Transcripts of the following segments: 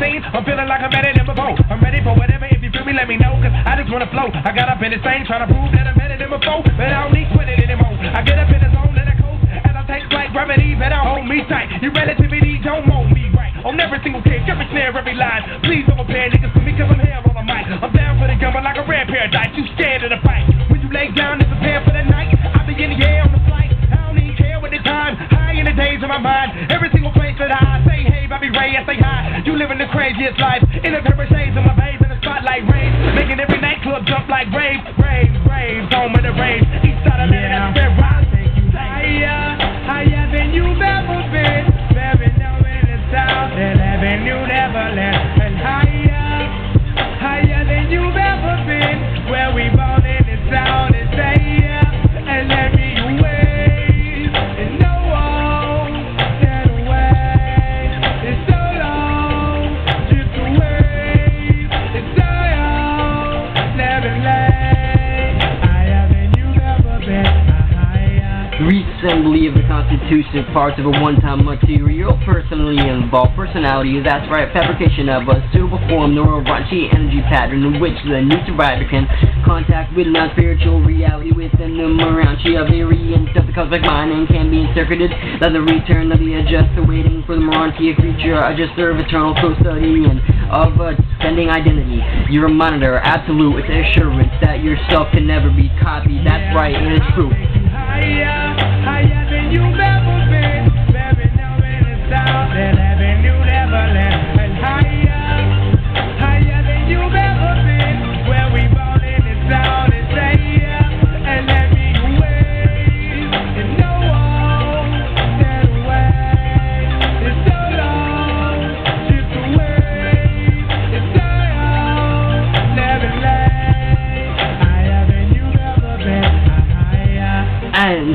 mean? I'm feeling like I'm better than before. I'm ready for whatever. If you feel me, let me know. Cause I just wanna flow. I got up in the same trying to prove that I'm better than before. But I don't need sweating anymore. I get up in the zone, and I coast. As I take flight, gravity better hold me tight. Your relativity don't mold me right. On every single kick, every snare, every line. Please don't Living the craziest life. In a pair of shades of my babe in the spotlight rave. Making every nightclub jump like rave, rave, rave. Home of the rave. Reassembly of the Constitution, parts of a one-time material, personally involved personality, is that's right, fabrication of a suitable form, morontia energy pattern in which the new survivor can contact with non-spiritual reality within the Morontia, a variant of the cosmic mind and can be interpreted as the return of the adjuster waiting for the Morontia, a creature, adjuster of eternal custodian of ascending identity. You're a monitor, absolute, with assurance that yourself can never be copied, that's right, and it is true.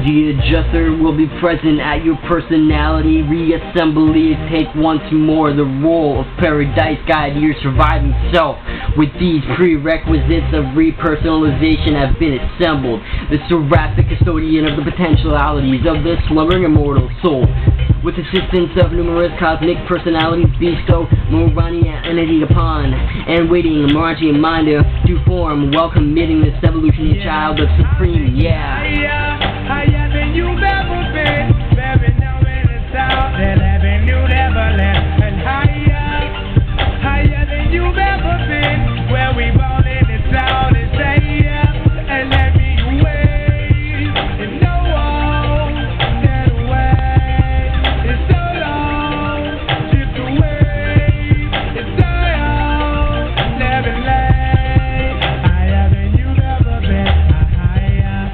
The adjuster will be present at your personality reassembly take once more the role of paradise guide your surviving self. With these prerequisites of repersonalization have been assembled, the seraphic custodian of the potentialities of the slumbering immortal soul. With assistance of numerous cosmic personalities bestow Morontia entity upon, and waiting Morontia and Minder to form, while committing this evolutionary child of supreme, yeah.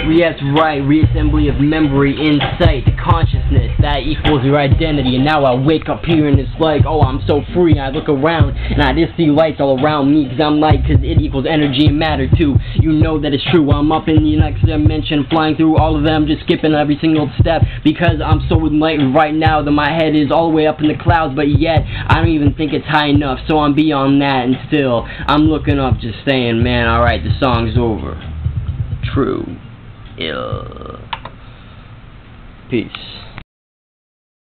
Yes, right, reassembly of memory, insight, the consciousness, that equals your identity. And now I wake up here and it's like, oh, I'm so free. I look around and I just see lights all around me because I'm light because it equals energy and matter too. You know that it's true. I'm up in the next dimension, flying through all of them, just skipping every single step because I'm so enlightened right now that my head is all the way up in the clouds, but yet I don't even think it's high enough. So I'm beyond that and still I'm looking up just saying, man, alright, the song's over. True. Yeah. Peace.